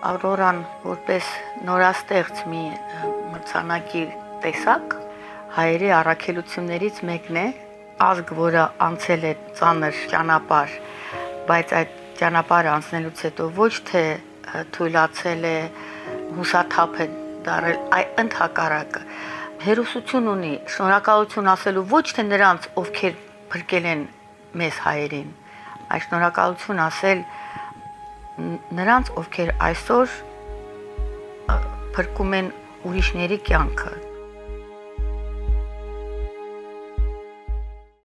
Ավրորան որպես նորաստեղծ մի մրցանակիր տեսակ հայերի առաքելություններից մեկն է ազգ, որը անցել է ծանր ճանապարհ, բայց այդ ճանապարհը անցնելուց հետո ոչ թե թույլացել է հուսաթափ է դարել, այ ընդհակառակը հերոսություն ունի, շնորհակալություն ասելու ոչ թե նրանց, ովքեր փրկել են մեզ հայերին, այլ շնորհակալություն ասել նրանց, ովքեր այսօր փրկում են ուրիշների կյանքը